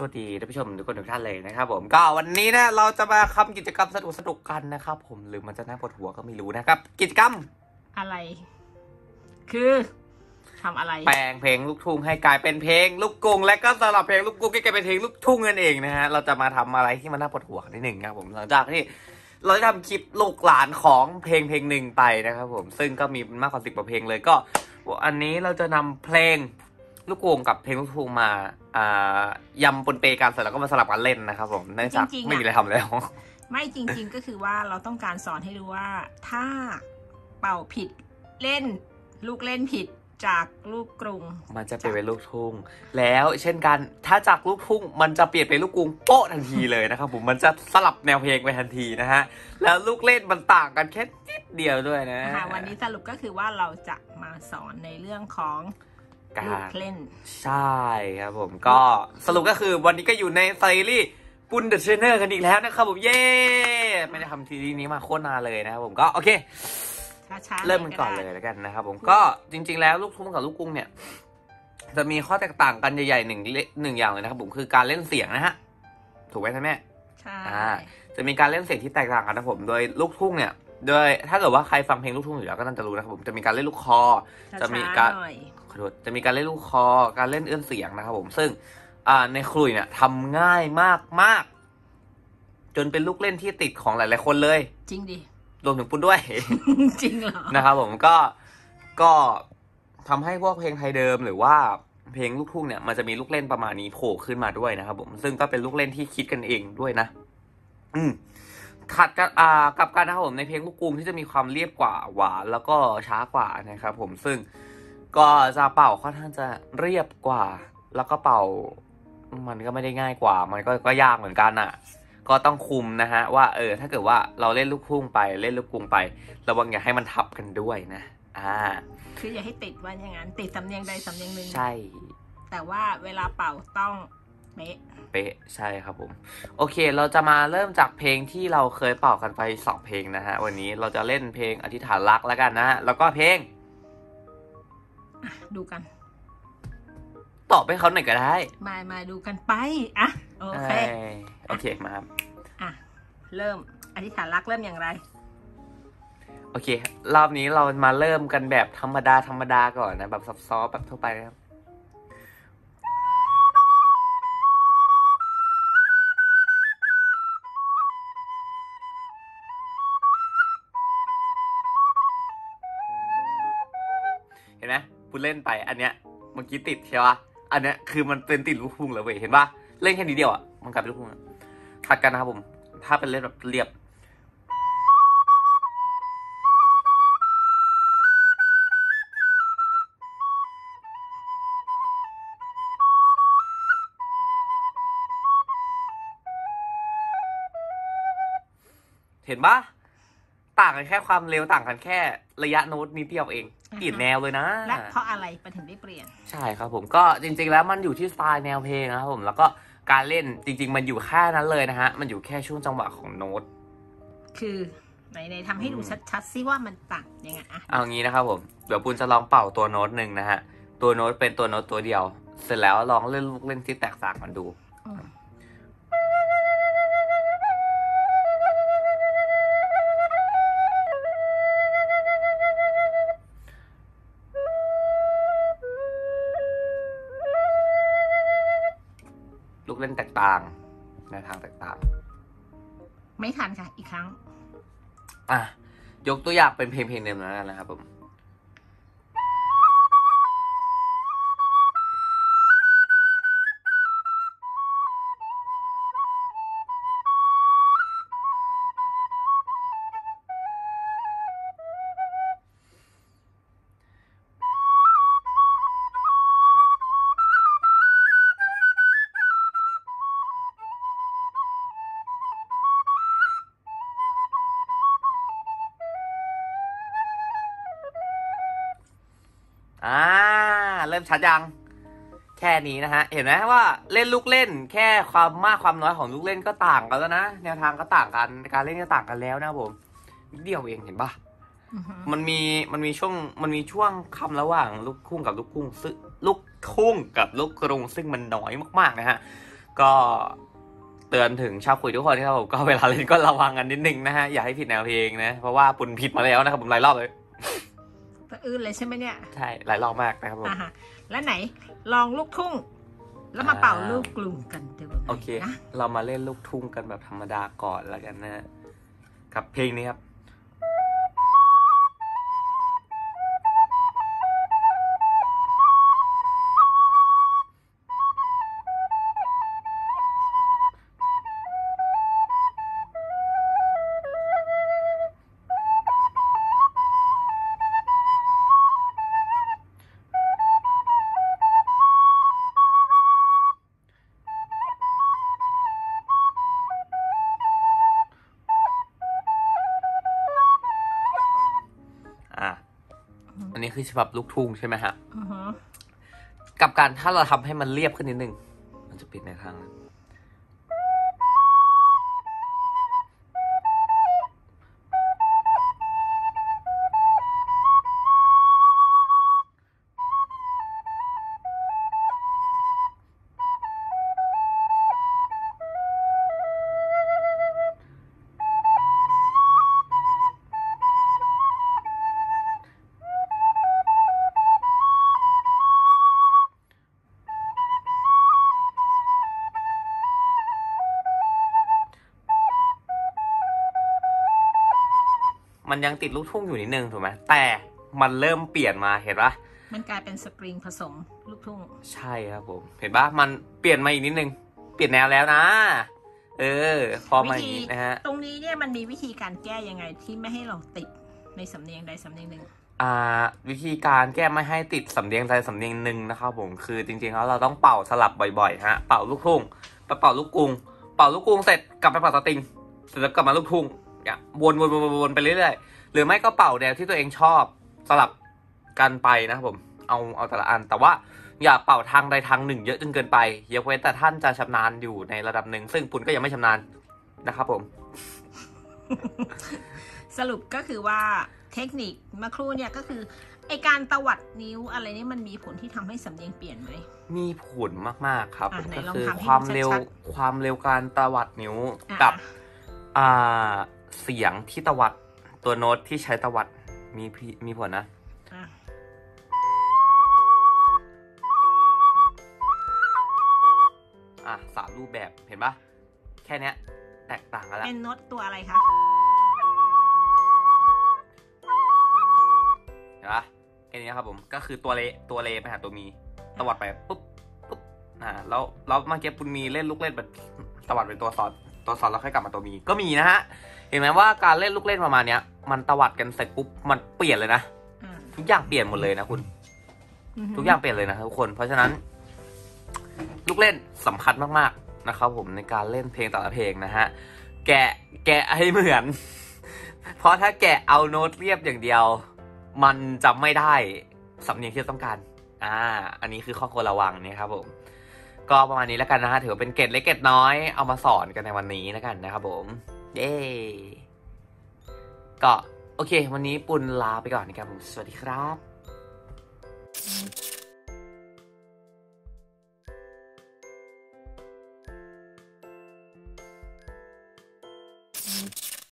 สวัสดีท่านผู้ชมทุกคนทุกท่านเลยนะครับผมก็วันนี้นะเราจะมาทำกิจกรรมสนุกสนุกๆกันนะครับผมหรือมันจะน่าปวดหัวก็ไม่รู้นะครับ กิจกรรมอะไร คือทำอะไร แปลงเพลงลูกทุ่งให้กลายเป็นเพลงลูกกรุงและก็สลับเพลงลูกกรุงให้กลายเป็นเพลงลูกทุ่งนั่นเองนะฮะเราจะมาทำอะไรที่มันน่าปวดหัวกันนิดหนึ่งครับผมหลังจากที่เราได้ทำคลิปลูกหลานของเพลงเพลงหนึ่งไปนะครับผมซึ่งก็มีมากกว่าสิบกว่าเพลงเลยก็ อันนี้เราจะนำเพลง ลูกกรุงกับเพลงลูกทุ่งมา อ่ายำปนเปกันเสร็จแล้วก็มาสลับกันเล่นนะครับผมเนื่องจากจริงๆอะ ไม่มีอะไรทำแล้ว ไม่จริง ๆ ก็คือว่าเราต้องการสอนให้รู้ว่า ถ้าเป่าผิดเล่น ลูกเล่นผิดจากลูกกรุง มันจะเปลี่ยนเป็นลูกทุ่ง แล้วเช่นกันถ้าจากลูกทุ่งมันจะเปลี่ยนเป็นลูกกรุงโป๊ะทันทีเลยนะครับผมมันจะสลับแนวเพลงไปทันทีนะฮะแล้วลูกเล่นมันต่างกันแค่นิดเดียวด้วยนะ นะคะวันนี้สรุปก็คือว่าเราจะมาสอนในเรื่องของ กาลูกรเล่น ใช่ครับผมก็สรุปก็คือวันนี้ก็อยู่ในซีรีส์ Pool the trainer กันอีกแล้วนะครับผมเย้ไม่ได้ทำซีรีส์นี้มาโคตรนานเลยนะครับผมก็โอเคช้าๆเริ่มกันก่อนเลยแล้วกันนะครับผมก็จริง ๆ แล้วลูกทุ่งกับลูกกรุงเนี่ย จะมีข้อแตกต่างกันใหญ่ๆหนึ่งเลย หนึ่งอย่างเลยนะครับผมคือการเล่นเสียงนะฮะถูกไหมท่านแม่ใช่อ่าจะมีการเล่นเสียงที่แตกต่างกันนะครับผมโดยลูกทุ่งเนี่ย โดยถ้าเกิดว่าใครฟังเพลงลูกทุ่งอยู่แล้วก็น่าจะรู้นะครับผมจะมีการเล่นลูกคอ จะมีช้การหน่อยขอโทษจะมีการเล่นลูกคอ การเล่นเอื้อนเสียงนะครับผมซึ่งอ่าในครุยเนี่ยทำง่ายมากมากๆจนเป็นลูกเล่นที่ติดของหลาย ๆ คนเลย จริงดิรวมถึงปุ้นด้วย จริงเหรอนะครับผมก็ก็ทำให้พวกเพลงไทยเดิมหรือว่าเพลงลูกทุ่งเนี่ยมันจะมีลูกเล่นประมาณนี้โผล่ขึ้นมาด้วยนะครับผมซึ่งก็เป็นลูกเล่นที่คิดกันเองด้วยนะ อืม ถัดกันอ่ากับการนะครับผมในเพลงลูกกรุงที่จะมีความเรียบกว่าหวานแล้วก็ช้ากว่านะครับผมซึ่งก็จะเป่าค่อนข้างจะเรียบกว่า แล้วก็เป่า มันก็ไม่ได้ง่ายกว่า มันก็ก็ยากเหมือนกันอะ ก็ต้องคุมนะฮะว่าเออถ้าเกิดว่าเราเล่นลูกทุ่งไปเล่นลูกกรุงไประวังอย่าให้มันทับกันด้วยนะอ่า คืออย่าให้ติดว่าอย่างนั้นติดสำเนียงใดสำเนียงหนึ่งใช่ แต่ว่าเวลาเป่าต้อง เป๊ะเป๊ะใช่ครับผม โอเคเราจะมาเริ่มจากเพลงที่เราเคยเป่ากันไปสองเพลงนะฮะ วันนี้เราจะเล่นเพลงอธิษฐานรักแล้วกันนะฮะ แล้วก็เพลงอะดูกันตอบให้เขาหน่อยก็ได้ มามาดูกันไป อะ โอเคเอ้ยโอเค มาครับ อะ เริ่ม อธิษฐานรักเริ่มอย่างไร โอเค รอบนี้เรามาเริ่มกันแบบธรรมดาธรรมดาก่อนนะ แบบซอฟต์ๆแบบทั่วไปนะครับ เล่นไป อันเนี้ยเมื่อกี้ติดใช่ปะอันเนี้ยคือมันเป็นติดลูกทุ่งแล้วเว้ยเห็นปะเล่นแค่นี้เดียวอะมันกลายเป็นลูกทุ่งถัดกันนะครับผม ถ้าเป็นเล่นแบบเรียบเห็นปะต่างกันแค่ความเร็วต่างกันแค่ระยะโน้ตนิดเดียวเอง เปลี่ยนแนวเลยนะ และเพราะอะไรมันถึงได้เปลี่ยน ใช่ครับผมก็จริง ๆ แล้วมันอยู่ที่สไตล์แนวเพลงนะครับผมแล้วก็การเล่นจริง ๆ มันอยู่แค่นั้นเลยนะฮะ มันอยู่แค่ช่วงจังหวะของโน้ต คือไหนไหนทำให้ดูชัดๆซิว่ามันต่างยังไงอะเอางี้นะครับผมเดี๋ยวปุณจะลองเป่าตัวโน้ตหนึ่งนะฮะ ตัวโน้ตเป็นตัวโน้ตตัวเดียว เสร็จแล้วลองเล่นลูกเล่นที่แตกต่างกันดู เล่นแตกต่างในทางแตกต่าง ไม่ทันค่ะ อีกครั้ง อะ ยกตัวอย่างเป็นเพลงเพลงหนึ่งแล้วกันนะครับผม เริ่มชัดยัง แค่นี้นะฮะ เห็นไหมว่าเล่นลูกเล่น แค่ความมากความน้อยของลูกเล่นก็ต่างกันแล้วนะ แนวทางก็ต่างกัน การเล่นก็ต่างกันแล้วนะครับผมนิดเดียวเองเห็นปะอือฮึมันมีมันมีช่วงมันมีช่วงคำระหว่างลูกคุ้งกับลูกกุ้งซึ่งลูกทุ่งกับลูกกรุงซึ่งมันน้อยมากๆนะฮะ ก็เตือนถึงชาวคุยทุกคนที่ครับผมก็เวลาเล่นก็ระวังกันนิดนึงนะฮะอย่าให้ผิดแนวเพลงนะเพราะว่าปุ่นผิดมาแล้วนะครับผมหลายรอบเลย สะอื้นเลยใช่ไหมเนี่ย ใช่ หลายรอบมากนะครับผม อ่าฮะแล้วไหนลองลูกทุ่ง แล้วมาเป่าอ่าลูกกลุ่มกันดูไหมโอเค นะเรามาเล่นลูกทุ่งกันแบบธรรมดาก่อนแล้วกันนะฮะกับเพลงนี้ครับ อันนี้คือฉบับลูกทุ่งใช่ไหมฮะอือฮึกับการถ้าเราทำให้มันเรียบขึ้นนิดนึง มันจะปิดในข้างนั้น มันยังติดลูกทุ่งอยู่นิดนึงถูกไหมแต่มันเริ่มเปลี่ยนมาเห็นปะมันกลายเป็นสตริงผสมลูกทุ่ง ใช่ครับผม เห็นปะมันเปลี่ยนมาอีกนิดนึง เปลี่ยนแนวแล้วนะ เออ พอมาอย่างนี้นะฮะ ตรงนี้เนี่ยมันมีวิธีการแก้ยังไงที่ไม่ให้เราติดในสำเนียงใดสำเนียงหนึ่ง อ่า วิธีการแก้ไม่ให้ติดสำเนียงใดสำเนียงหนึ่งนะครับผม คือจริงๆแล้วเราต้องเป่าสลับบ่อยๆฮะ เป่าลูกทุ่ง ไปเป่าลูกกรุง เป่าลูกกรุงเสร็จกลับไปเป่าสตริง เสร็จแล้วกลับมาลูกทุ่งอย่าง วนวนวนวนวนไปเรื่อยๆหรือไม่ก็เป่าแนวที่ตัวเองชอบสลับกันไปนะครับผมเอาเอาแต่ละอัน แต่ว่าอย่าเป่าทางใดทางหนึ่ง เยอะจนเกินไปยกเว้นแต่ท่านจะชำนาญอยู่ในระดับหนึ่ง ซึ่งปุณก็ยังไม่ชำนาญนะครับผม สรุปก็คือว่าเทคนิคเมื่อครู่เนี่ยก็คือไอการตวัดนิ้วอะไรนี่มันมีผลที่ทำให้สำเนียงเปลี่ยนไหม มีผลมาก ๆ ครับอะไหนก็ลองคือทำให้ความดูเร็วชัดความเร็วการตวัดนิ้วอะกับ อ่า เสียงที่ตวัด ตัวโน้ตที่ใช้ตวัดมีพิมีผลนะอะอะสามรูปแบบเห็นปะแค่เนี้ย แตกต่างกันแล้ว เป็นโน้ตตัวอะไรคะ เห็นปะแค่นี้ครับผม ก็คือตัวเลตัวเลไปหาตัวมี ตวัดไปปุ๊บปุ๊บอ่าแล้วแล้วเมื่อกี้ปุณมีเล่นลูกเล่นแบบตวัดเป็นตัวสอด ตัวสอดแล้วค่อยกลับมาตัวมีก็มีนะฮะ เห็นไหมว่าการเล่นลูกเล่นประมาณเนี้ย มันตวัดกันเสร็จปุ๊บมันเปลี่ยนเลยนะอ่าทุกอย่างเปลี่ยนหมดเลยนะคุณอือฮึทุกอย่างเปลี่ยนเลยนะทุกคน เพราะฉะนั้น ลูกเล่นสำคัญมากๆนะครับผมในการเล่นเพลงแต่ละเพลงนะฮะแกะแกะให้เหมือน เพราะถ้าแกะเอาโน้ตเรียบอย่างเดียว มันจะไม่ได้สำเนียงที่ต้องการ อ่า อันนี้คือข้อควรระวังนี่ครับผม ก็ประมาณนี้แล้วกันนะฮะถือว่าเป็นเกตเล็กเกตน้อย เอามาสอนกันในวันนี้แล้วกันนะครับผม เย้ก็โอเค วันนี้ปุณลาไปก่อนนะครับผมสวัสดีครับ